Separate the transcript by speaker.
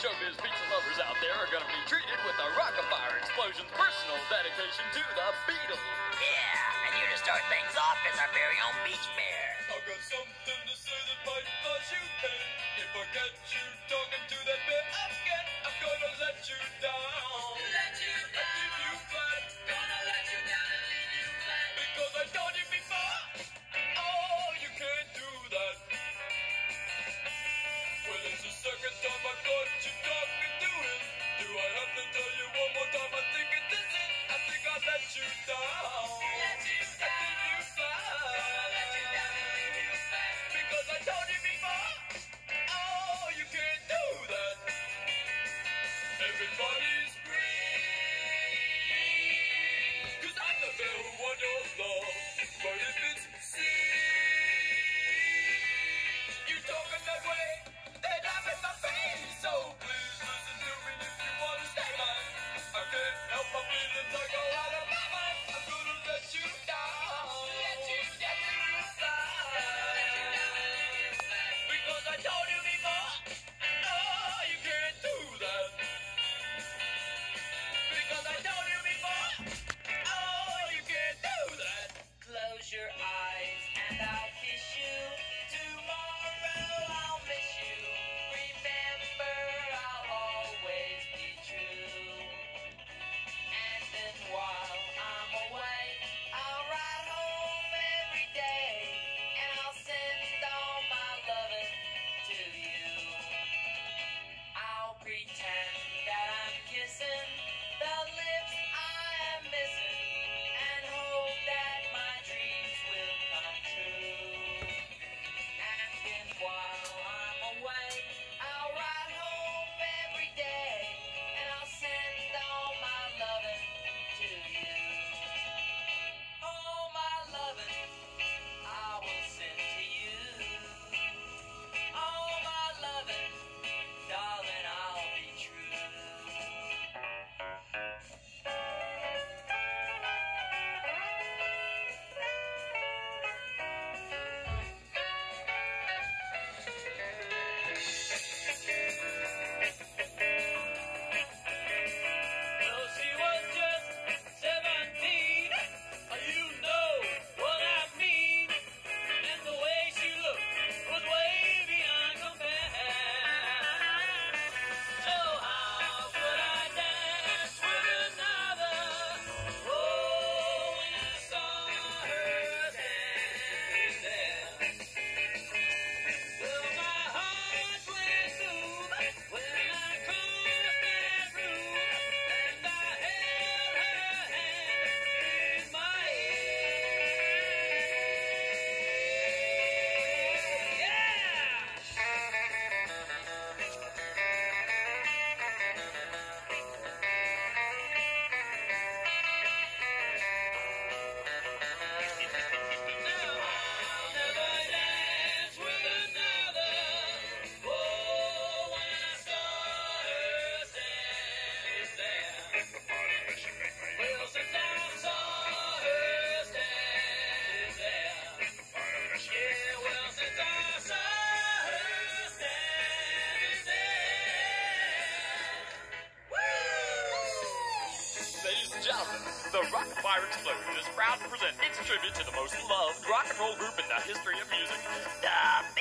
Speaker 1: showbiz pizza lovers out there are going to be treated with a Rockafire Explosion's personal dedication to the Beatles.
Speaker 2: Yeah, and here to start things off is our very own Beach Bear.
Speaker 1: I've got something to say that
Speaker 3: might
Speaker 1: buzz you in. If I get you talking to that bear again, I'm gonna let you
Speaker 3: down.
Speaker 2: Let squat.
Speaker 1: the Rock Fire Explosion is proud to present its tribute to the most loved rock and roll group in the history of music,
Speaker 2: The